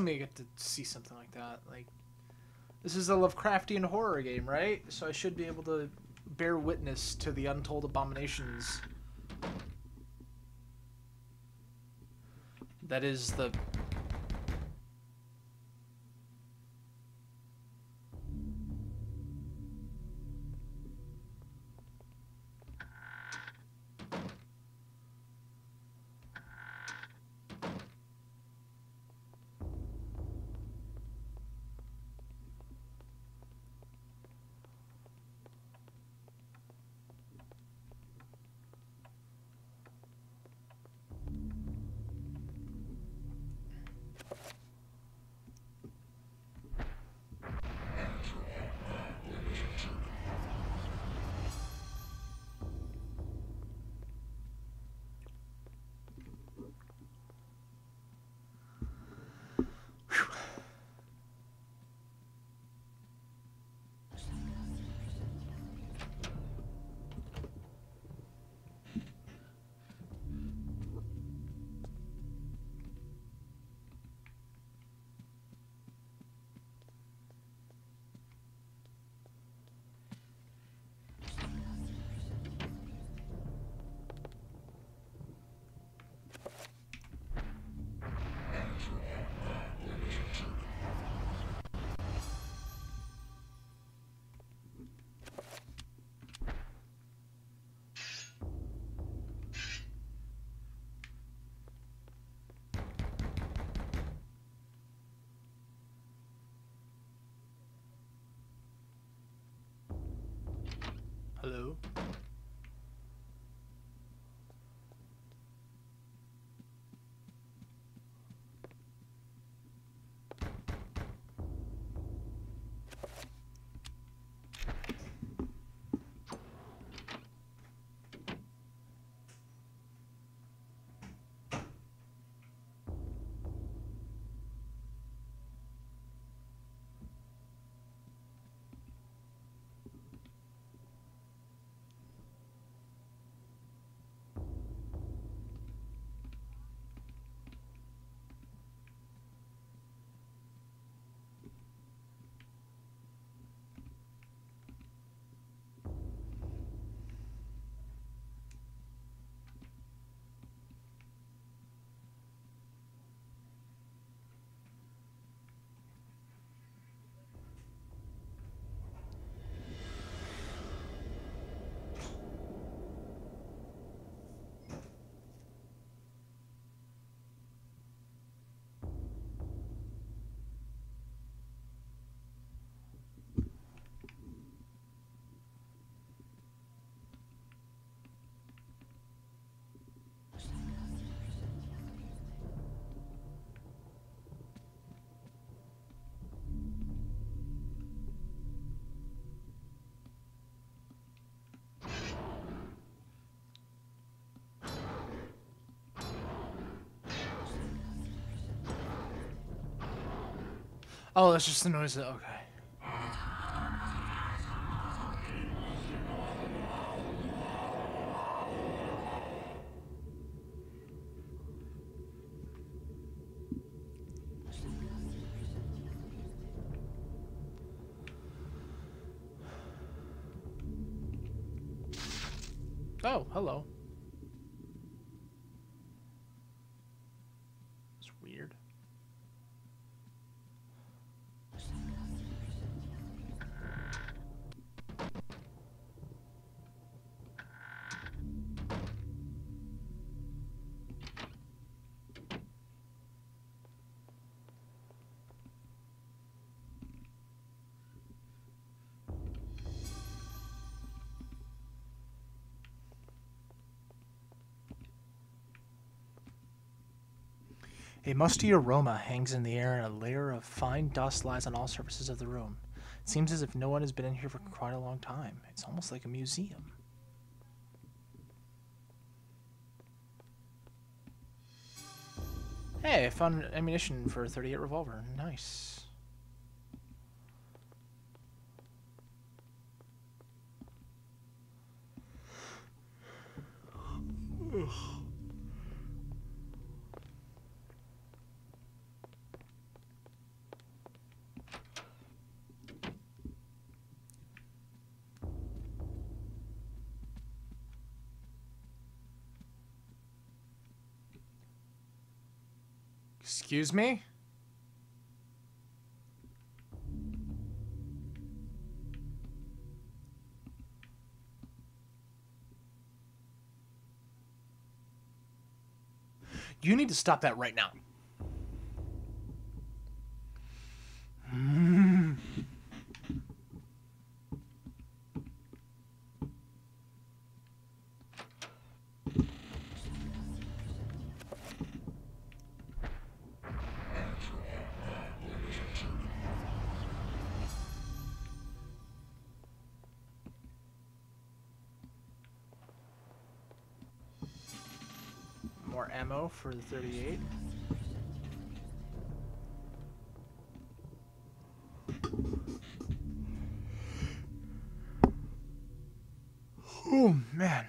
Me I get to see something like that. Like, this is a Lovecraftian horror game, right? So I should be able to bear witness to the untold abominations. That is the Oh, that's just the noise that, okay. Oh, hello. A musty aroma hangs in the air and a layer of fine dust lies on all surfaces of the room. It seems as if no one has been in here for quite a long time. It's almost like a museum. Hey, I found ammunition for a 38 revolver. Nice. Excuse me? You need to stop that right now. Ammo for the 38. Oh man.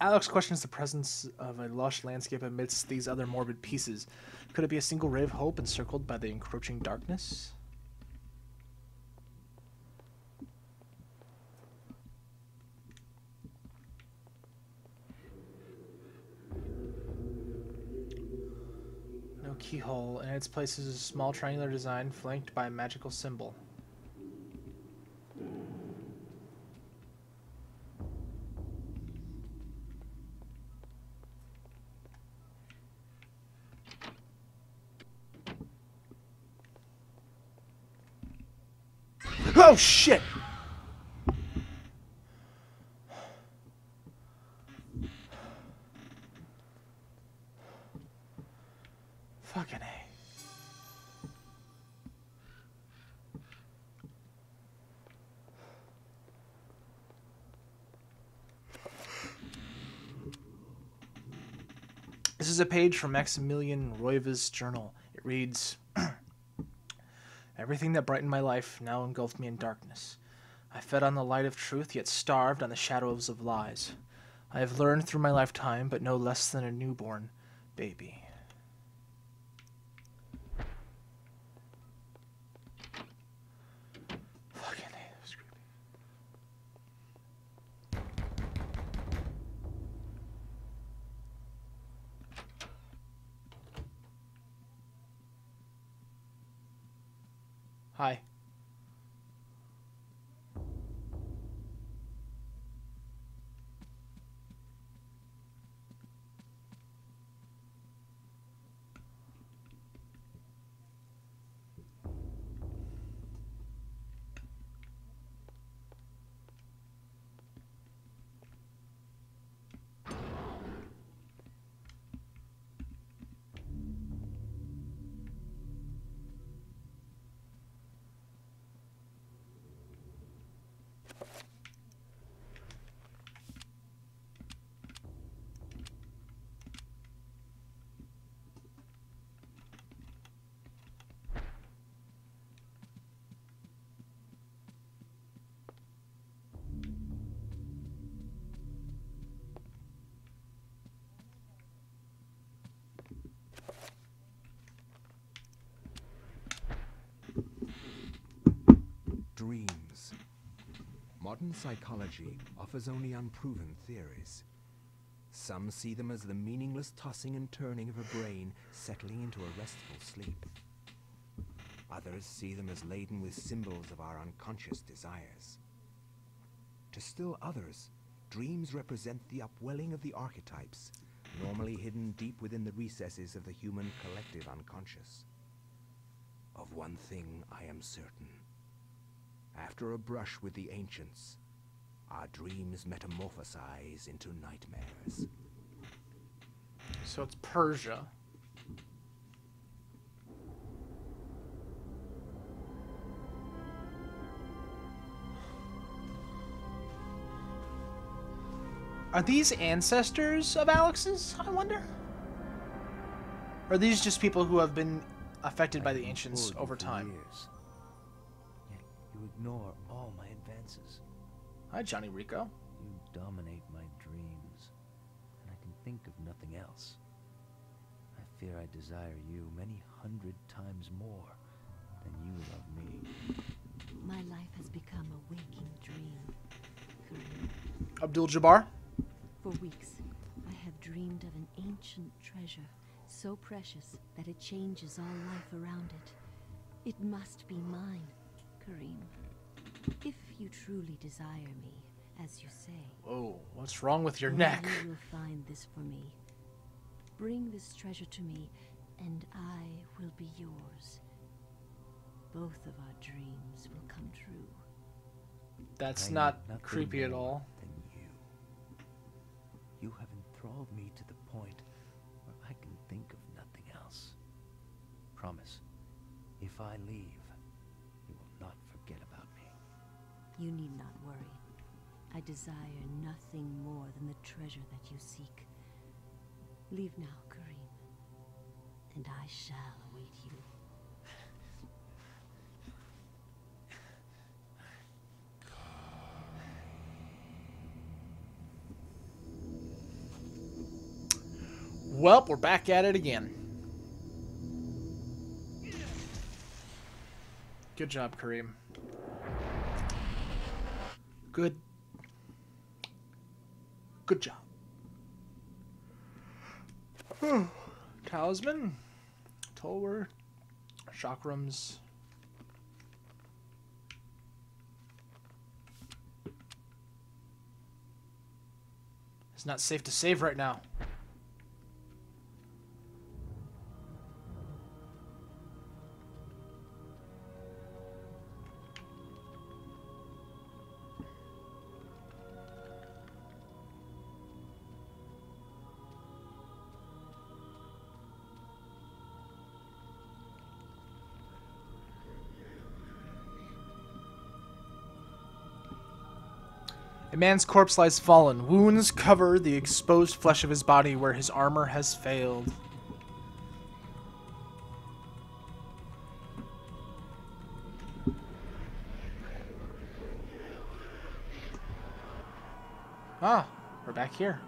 Alex questions the presence of a lush landscape amidst these other morbid pieces. Could it be a single ray of hope encircled by the encroaching darkness? No keyhole. In its place is a small triangular design flanked by a magical symbol. Oh shit! Fucking A. is a page from Maximilian Roivas' journal. It reads Everything that brightened my life now engulfed me in darkness. I fed on the light of truth, yet starved on the shadows of lies. I have learned through my lifetime, but no less than a newborn baby. Fucking hate this creepy. Hi. Dreams. Modern psychology offers only unproven theories. Some see them as the meaningless tossing and turning of a brain settling into a restful sleep. Others see them as laden with symbols of our unconscious desires. To still others, dreams represent the upwelling of the archetypes, normally hidden deep within the recesses of the human collective unconscious. Of one thing I am certain. After a brush with the ancients, our dreams metamorphosize into nightmares. So it's Persia. Are these ancestors of Alex's, I wonder? Or are these just people who have been affected by the ancients over time? years. Yet you ignore all my advances. Hi, Johnny Rico. You dominate my dreams, and I can think of nothing else. I fear I desire you many hundred times more than you love me. My life has become a waking dream. Abdul Jabbar. For weeks, I have dreamed of an ancient treasure So precious that it changes all life around it. It must be mine, Karim. If you truly desire me, as you say. Whoa, what's wrong with your then neck? You will find this for me. Bring this treasure to me, and I will be yours. Both of our dreams will come true. That's I not creepy at all. Than you. You have enthralled me to the point where I can think of nothing else. Promise, if I leave, You need not worry. I desire nothing more than the treasure that you seek. Leave now, Karim, and I shall await you. Well, we're back at it again. Good job, Karim. Good. Good job. Talisman, Tulwar, chakrams. It's not safe to save right now. A man's corpse lies fallen. Wounds cover the exposed flesh of his body where his armor has failed. Ah, we're back here.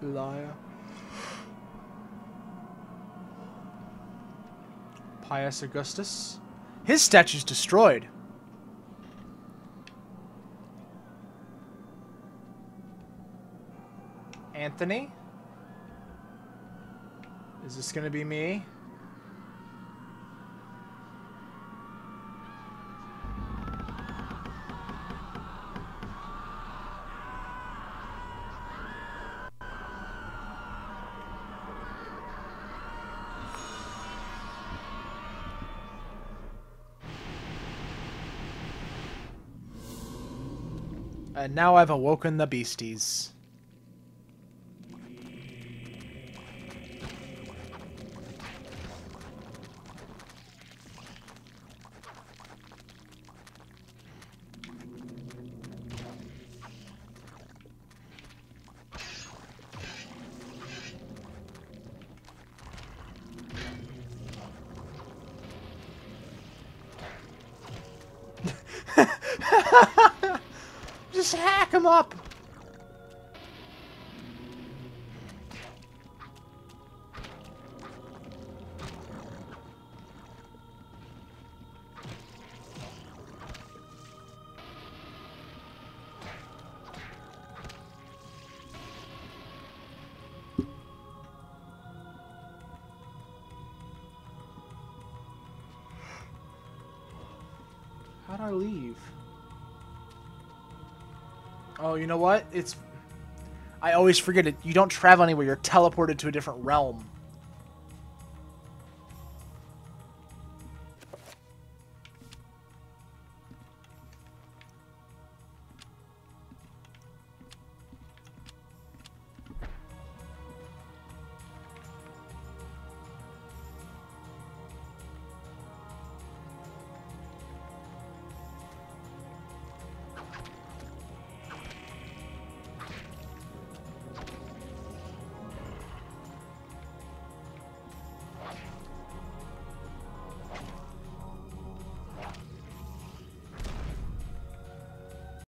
Liar. Pious Augustus. His statue's destroyed. Anthony? Is this gonna be me? And now I've awoken the beasties. Just hack him up. How'd I leave? Oh, you know what? It's. I always forget it. You don't travel anywhere. You're teleported to a different realm.